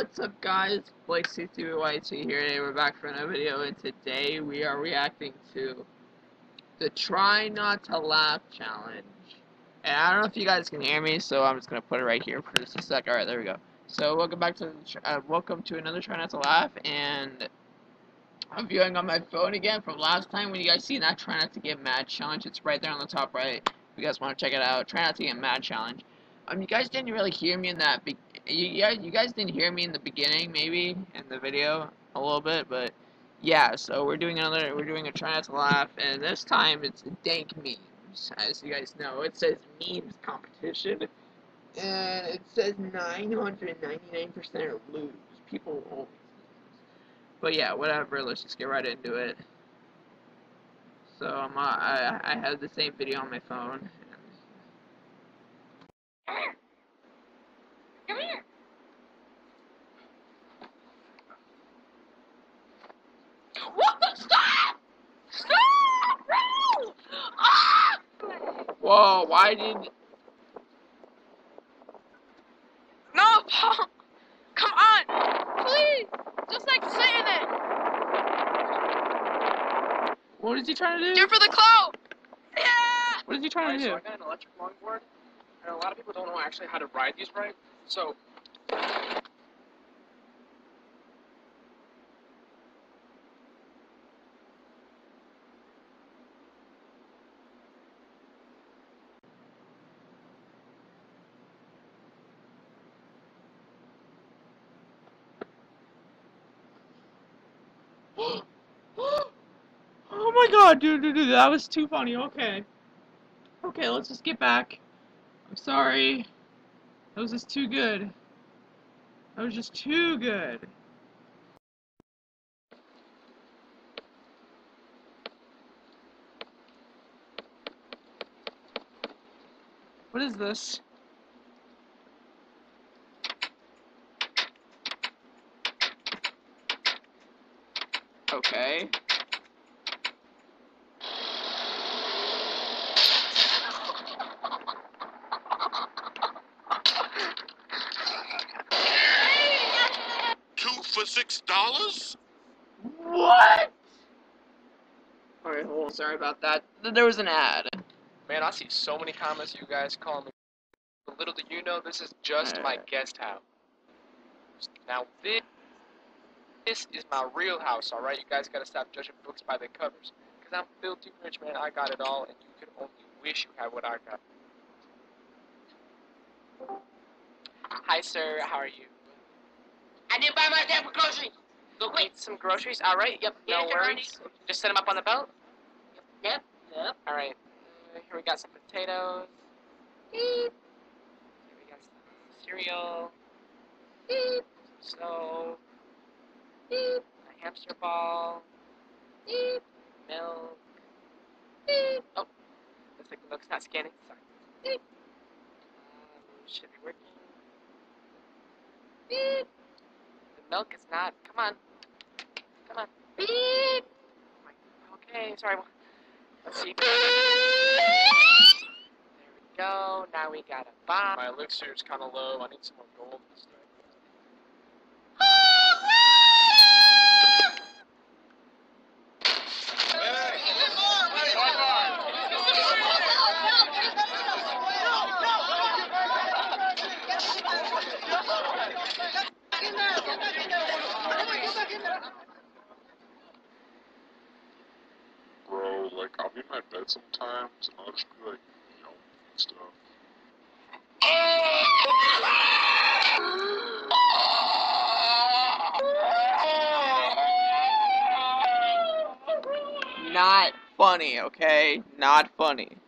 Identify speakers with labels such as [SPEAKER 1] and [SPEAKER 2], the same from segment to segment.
[SPEAKER 1] What's up guys, Blake C3YT here, today we're back for another video, and today we are reacting to the Try Not To Laugh Challenge. And I don't know if you guys can hear me, so I'm just to put it right here for just a sec. Alright, there we go. So, welcome back to, uh, welcome to another Try Not To Laugh, and I'm viewing on my phone again from last time when you guys see that Try Not To Get Mad Challenge. It's right there on the top right, if you guys want to check it out. Try Not To Get Mad Challenge. Um, you guys didn't really hear me in that you guys, you guys didn't hear me in the beginning, maybe in the video a little bit, but yeah. So we're doing another, we're doing a try not to laugh, and this time it's dank memes, as you guys know. It says memes competition, and it says 999% lose. People always. But yeah, whatever. Let's just get right into it. So I'm, uh, I I have the same video on my phone. Whoa, why did...
[SPEAKER 2] No, Paul! Come on! Please! Just like sit in it!
[SPEAKER 1] What is he trying to do?
[SPEAKER 2] Do it for the clout! Yeah!
[SPEAKER 1] What is he trying
[SPEAKER 3] right,
[SPEAKER 1] to do?
[SPEAKER 3] So I got an electric longboard, and a lot of people don't know actually how to ride these right. So
[SPEAKER 1] oh my god, dude, dude, dude, that was too funny. Okay. Okay, let's just get back. I'm sorry. That was just too good. That was just too good. What is this? Okay.
[SPEAKER 4] Six dollars?
[SPEAKER 1] What? Alright, hold on. Sorry about that. There was an ad.
[SPEAKER 3] Man, I see so many comments you guys call me. But little do you know, this is just my guest house. Now this, this is my real house, alright? You guys gotta stop judging books by their covers. Because I'm filthy rich, man. I got it all, and you can only wish you had what I got. Hi, sir. How are you?
[SPEAKER 2] I didn't buy myself a grocery. Go quick.
[SPEAKER 3] Need some groceries? Alright, yep, no worries. Just set them up on the belt?
[SPEAKER 2] Yep. Yep.
[SPEAKER 3] Alright. Uh, here we got some potatoes.
[SPEAKER 2] Beep.
[SPEAKER 3] Here we got some cereal.
[SPEAKER 2] Beep.
[SPEAKER 3] So,
[SPEAKER 2] Beep.
[SPEAKER 3] a hamster ball,
[SPEAKER 2] Beep.
[SPEAKER 3] milk.
[SPEAKER 2] Beep.
[SPEAKER 3] Oh, looks like the milk's not scanning. Sorry.
[SPEAKER 2] Beep.
[SPEAKER 3] Um, should be working.
[SPEAKER 2] Beep.
[SPEAKER 3] Milk is not. Come on. Come on.
[SPEAKER 2] Beep.
[SPEAKER 3] Okay, sorry. Let's see. There we go. Now we got a bomb. My elixir is kind of low. I need some more gold.
[SPEAKER 4] Bro, like I'll be in my bed sometimes and I'll just be like yelling and stuff.
[SPEAKER 1] Not funny, okay? Not funny.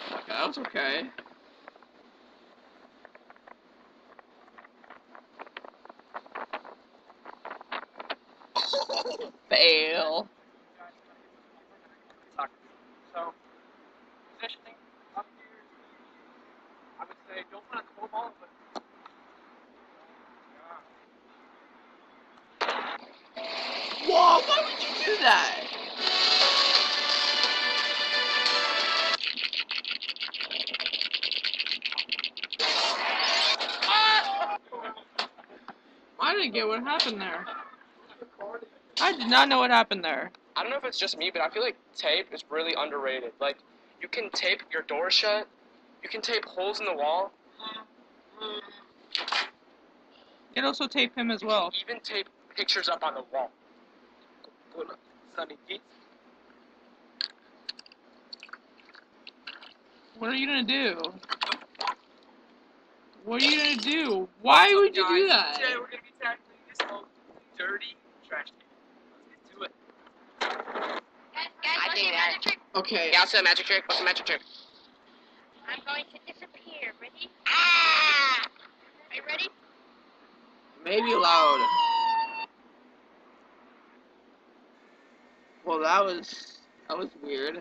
[SPEAKER 1] Okay, that was okay. Fail.
[SPEAKER 3] did I?
[SPEAKER 1] Ah! I didn't get what happened there. I did not know what happened there.
[SPEAKER 3] I don't know if it's just me, but I feel like tape is really underrated. Like, you can tape your door shut, you can tape holes in the wall.
[SPEAKER 1] You can also tape him as well.
[SPEAKER 3] Even tape pictures up on the wall. Sunny D.
[SPEAKER 1] What are you gonna do? What are you gonna do? Why would you do that?
[SPEAKER 3] Today we're gonna be tackling this whole dirty trash can. Let's get to it.
[SPEAKER 2] Guys, guys,
[SPEAKER 5] I
[SPEAKER 2] what's
[SPEAKER 5] think
[SPEAKER 2] your
[SPEAKER 5] that-
[SPEAKER 2] magic trick?
[SPEAKER 1] Okay.
[SPEAKER 3] Yeah, what's the magic trick? What's the magic trick?
[SPEAKER 2] I'm going to disappear. Ready? Ah! Are you ready?
[SPEAKER 1] Maybe loud. Well, that was that was weird.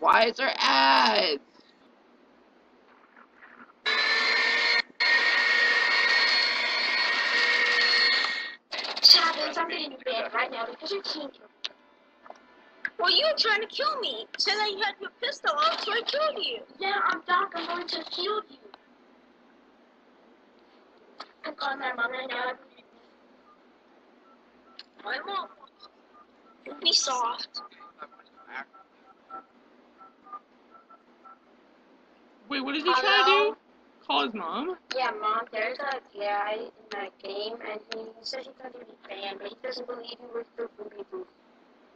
[SPEAKER 1] Why is there ads?
[SPEAKER 5] Chapins, I'm getting in bed right now because you're king.
[SPEAKER 6] Well, you were trying to kill me. Said that you had your pistol out, so I killed you.
[SPEAKER 5] Yeah, I'm Doc. I'm going to kill you. I'm calling my mom right now.
[SPEAKER 6] My mom. Be soft.
[SPEAKER 1] Wait, what is he trying to do? Call his mom?
[SPEAKER 5] Yeah, mom, there's a guy in that game, and he says he's going to be banned, but he doesn't believe he works for Booby Boo.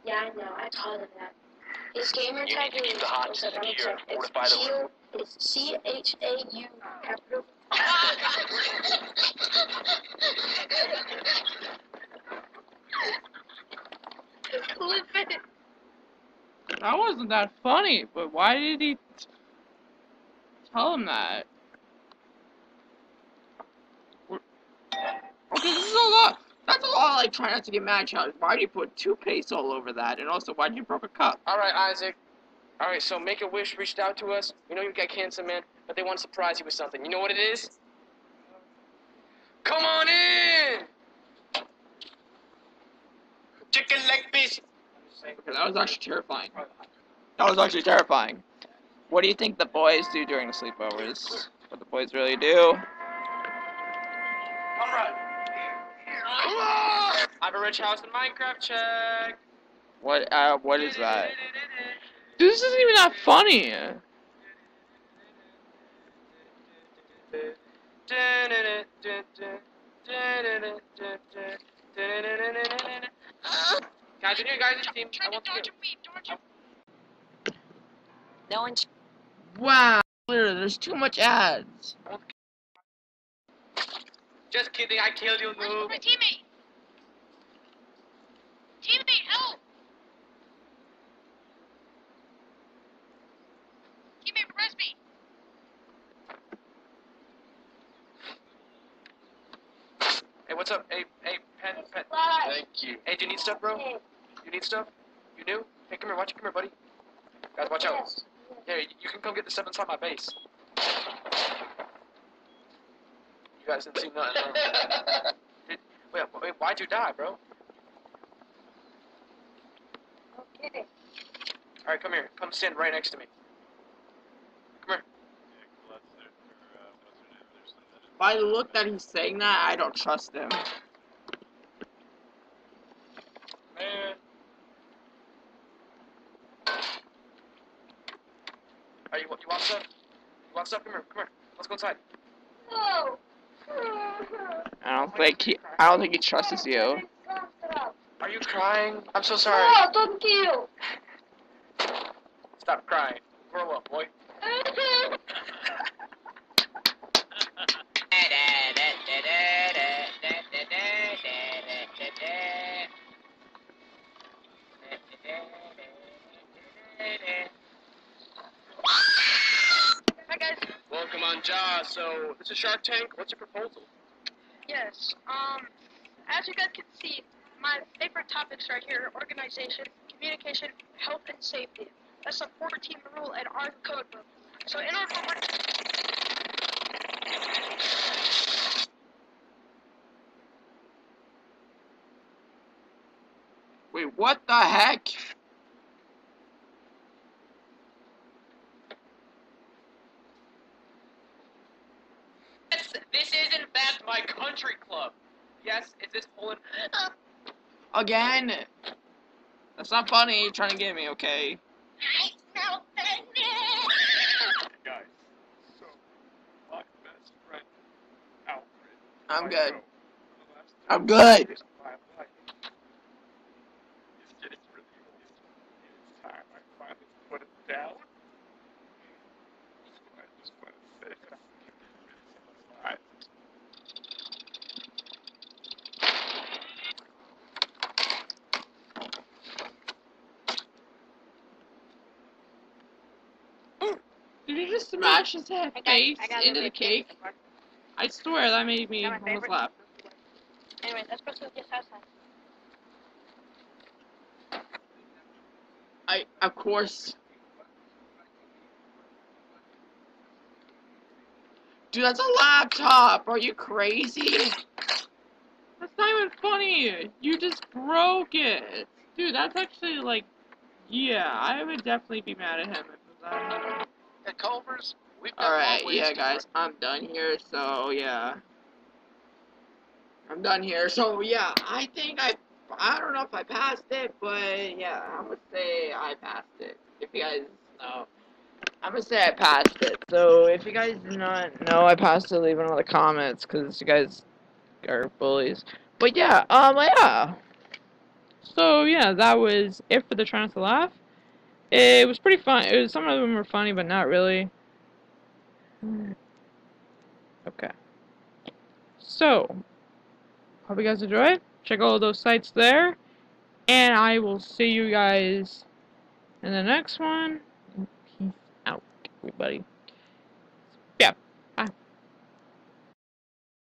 [SPEAKER 5] Yeah, I know. I told him that. His gamer
[SPEAKER 3] You
[SPEAKER 5] tag
[SPEAKER 3] need to keep
[SPEAKER 5] is
[SPEAKER 3] the hot
[SPEAKER 5] let me
[SPEAKER 3] secure.
[SPEAKER 5] check. It's
[SPEAKER 3] Fortify the
[SPEAKER 5] Q- C H A U capital.
[SPEAKER 2] Clip it.
[SPEAKER 1] That wasn't that funny, but why did he t- tell him that? Okay, this is a lot. That's a lot like trying not to get mad child. Why'd you put toothpaste all over that? And also, why'd you broke a cup?
[SPEAKER 3] All right, Isaac. All right, so Make a Wish reached out to us. We know you've got cancer, man, but they want to surprise you with something. You know what it is? Come on in. Chicken leg piece.
[SPEAKER 1] Okay, that was actually terrifying. That was actually terrifying. What do you think the boys do during the sleepovers? What the boys really do?
[SPEAKER 3] All right. I have a rich house in Minecraft. Check.
[SPEAKER 1] What uh what is that? Dude, this isn't even that funny.
[SPEAKER 3] Guys, in here, guys, team. I
[SPEAKER 2] to
[SPEAKER 3] want to
[SPEAKER 2] dodge a. Dodge a
[SPEAKER 5] No one's.
[SPEAKER 1] Wow, literally, there's too much ads.
[SPEAKER 3] Just kidding, I killed you,
[SPEAKER 2] Where's
[SPEAKER 3] noob.
[SPEAKER 2] my teammate? Teammate, help! Teammate, res me.
[SPEAKER 3] Hey, what's up? Hey, hey, pen, pen. Thank you. Hey, do you need stuff, bro?
[SPEAKER 5] Hey,
[SPEAKER 3] You need stuff? You new? Hey, come here, watch, it. come here, buddy. Guys, watch out.
[SPEAKER 5] yes.
[SPEAKER 3] Here, you you can come get the stuff inside my base. You guys didn't see nothing. huh? Did, wait, wait, why'd you die, bro?
[SPEAKER 5] Okay.
[SPEAKER 3] Alright, come here. Come stand right next to me. Come here.
[SPEAKER 1] By the look that he's saying that, I don't trust him.
[SPEAKER 3] Man. Are you, you want stuff? You want stuff? Come here, come here. Let's go inside.
[SPEAKER 5] No.
[SPEAKER 1] I don't think he I don't think he trusts you.
[SPEAKER 3] Are you crying? I'm so sorry.
[SPEAKER 5] No, don't you.
[SPEAKER 3] Stop crying. Grow up, boy. Welcome on So, this is Shark Tank. What's your proposal?
[SPEAKER 2] Yes. Um, as you guys can see, my favorite topics right here: organization, communication, health, and safety. That's a four-team rule and our code book. So in order for
[SPEAKER 1] Wait, what the heck?
[SPEAKER 3] This, this is in fact my country club. Yes, is this pulling?
[SPEAKER 1] Again! That's not funny, you're trying to get me, okay?
[SPEAKER 4] Guys, so my best friend Alfred.
[SPEAKER 1] I'm good.
[SPEAKER 4] know, for the last
[SPEAKER 1] I'm good.
[SPEAKER 4] years of my life, is getting really old. It's time I finally put it down. So I just want to say that I'm getting rid of some lies.
[SPEAKER 1] Did you just smash his head face into the cake? I swear that made me almost laugh.
[SPEAKER 2] Anyway, let's go to then.
[SPEAKER 1] I, of course. Dude, that's a laptop. Are you crazy? That's not even funny. You just broke it. Dude, that's actually like, yeah, I would definitely be mad at him if it was that.
[SPEAKER 3] At Culver's, we've got
[SPEAKER 1] Alright, yeah, guys, I'm done here, so yeah. I'm done here, so yeah, I think I, I don't know if I passed it, but yeah, I'm gonna say I passed it. If you guys know, I'm gonna say I passed it. So if you guys do not know I passed it, leave it in the comments, because you guys are bullies. But yeah, um, yeah. So yeah, that was it for the Trying to Laugh. It was pretty fun. It was, some of them were funny, but not really. Hmm. Okay. So, hope you guys enjoyed. Check all those sites there. And I will see you guys in the next one. Peace out, everybody.